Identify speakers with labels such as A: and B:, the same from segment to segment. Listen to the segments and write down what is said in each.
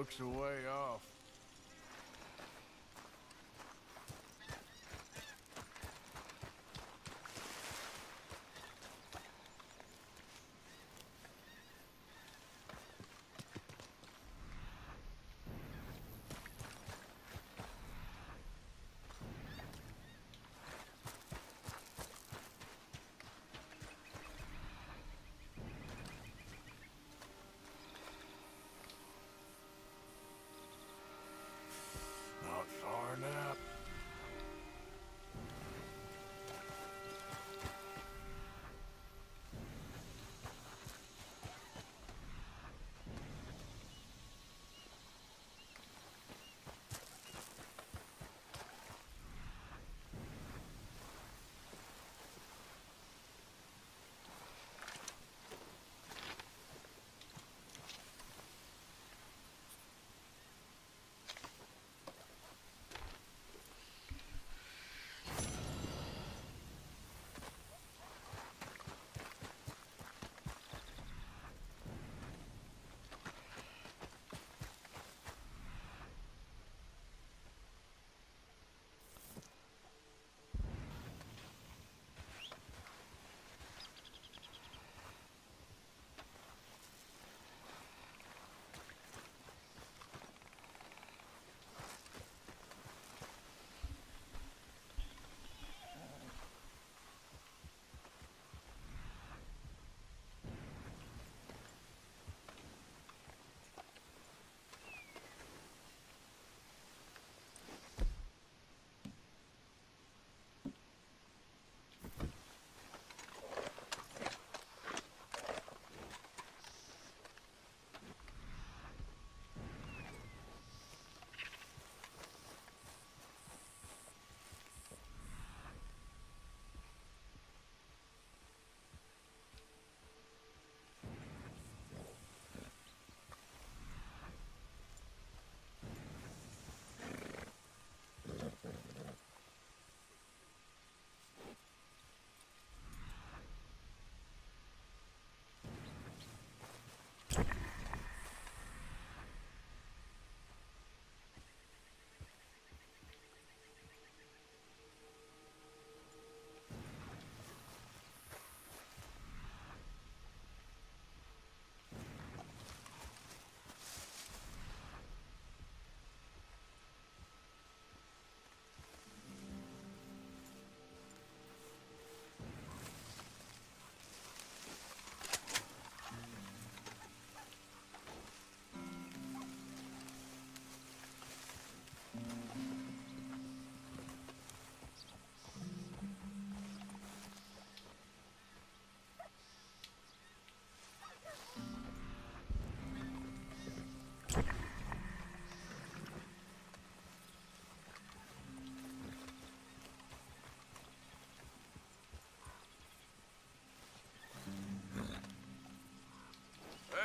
A: Looks a way off.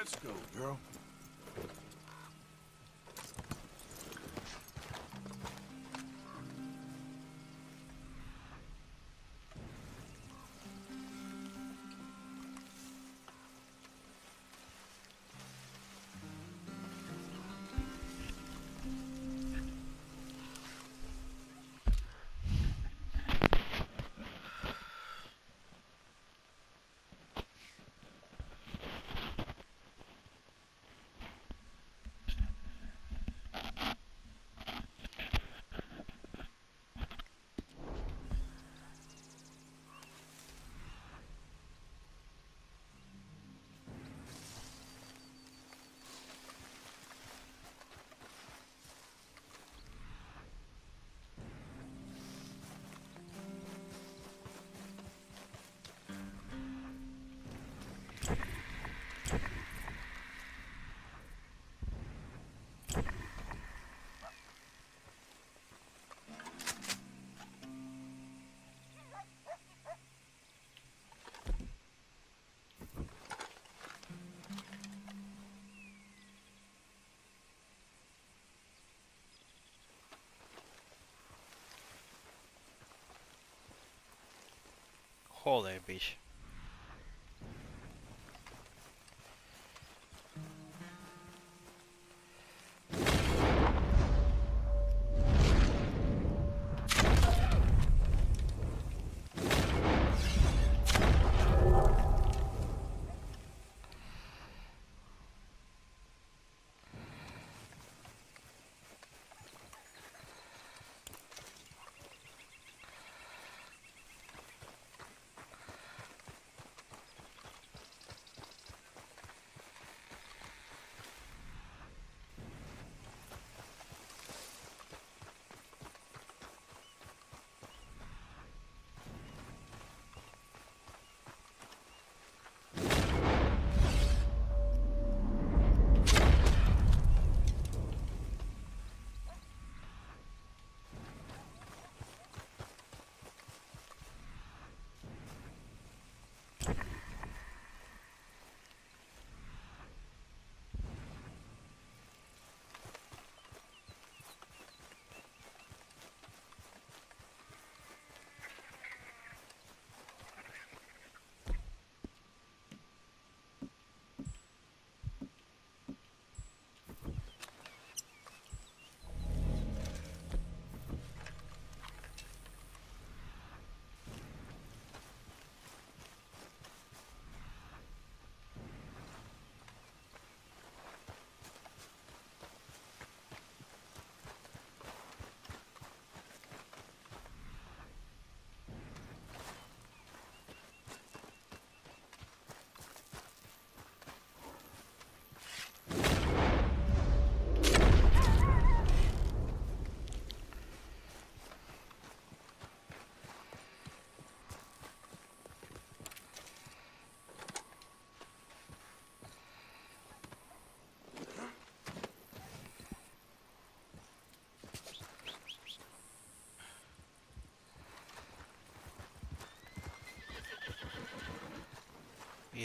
A: Let's go, girl.
B: hole eh, there, bitch.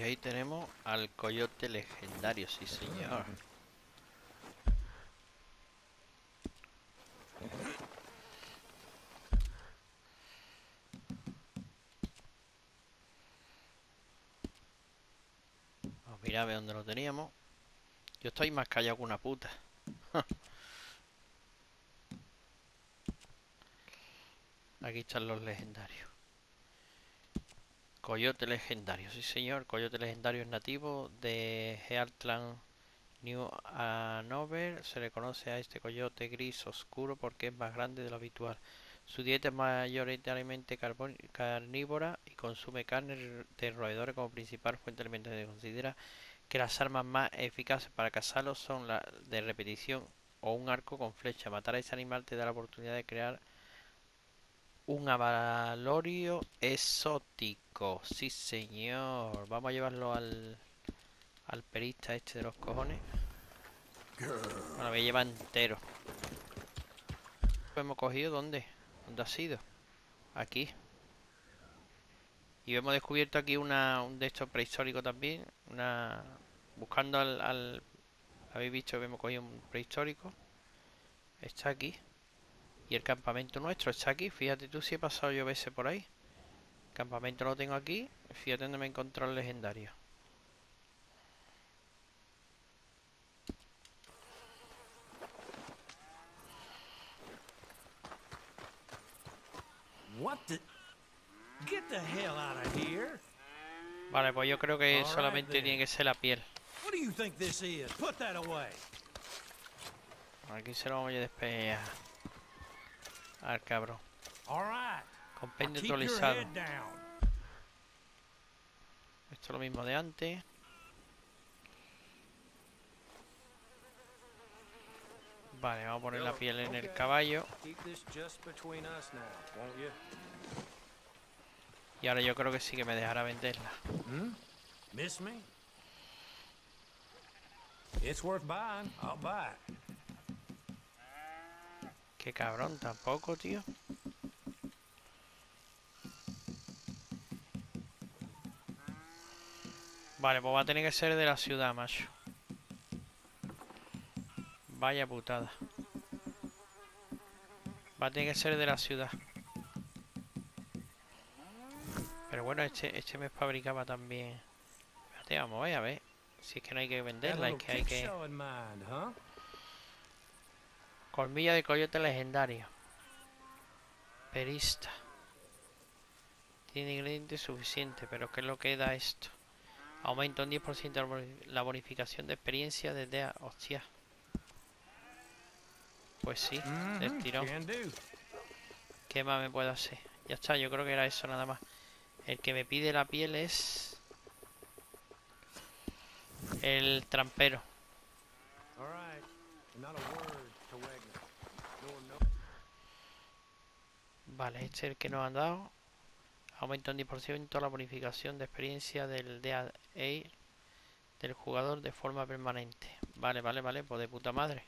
B: Y ahí tenemos al coyote legendario, sí señor. Vamos, mira a ver dónde lo teníamos. Yo estoy más callado que una puta. Aquí están los legendarios. Coyote legendario, sí señor. Coyote legendario es nativo de Heartland New Hanover. Se le conoce a este coyote gris oscuro porque es más grande de lo habitual. Su dieta es mayoritariamente carnívora y consume carne de roedores como principal fuente. Se considera que las armas más eficaces para cazarlos son la de repetición o un arco con flecha. Matar a ese animal te da la oportunidad de crear un avalorio exótico. Sí, señor. Vamos a llevarlo al, al perista este de los cojones. Bueno, me lleva entero. ¿Lo hemos cogido dónde? ¿Dónde ha sido? Aquí. Y hemos descubierto aquí una, un de estos prehistóricos también. Una. Buscando al, al. Habéis visto que hemos cogido un prehistórico. Está aquí. Y el campamento nuestro está aquí. Fíjate tú si he pasado yo veces por ahí. El campamento lo tengo aquí. Fíjate dónde me encontró el legendario.
C: What the? Get the hell out of here!
B: Vale, pues yo creo que solamente tiene que ser la piel.
C: What do you think this is? Put that away.
B: Aquí se lo vamos a despejar. Al cabrón.
C: All right. Now
B: Compendio actualizado. Esto es lo mismo de antes. Vale, vamos a poner la piel en el caballo. Y ahora yo creo que sí que me dejará venderla.
C: Hmm? Miss me? It's worth buying. I'll buy it.
B: Qué cabrón, tampoco, tío. Vale, pues va a tener que ser de la ciudad, macho. Vaya putada. Va a tener que ser de la ciudad. Pero bueno, este, este me fabricaba también. Espérate, vamos, voy a ver. Si es que no hay que
C: a
B: venderla, es que hay que... Colmillo de coyote legendario. Perista. Tiene ingredientes suficientes, pero ¿qué es lo que da esto? Aumenta un 10% la boni- la bonificación de experiencia desde... a- Hostia. Pues sí, del
C: Mhm,
B: tirón. ¿Qué más me puedo hacer? Ya está, yo creo que era eso nada más. El que me pide la piel es... El trampero. Vale, este es el que nos han dado. Aumenta un 10% la bonificación de experiencia del DA del jugador de forma permanente. Vale, vale, vale, pues de puta madre.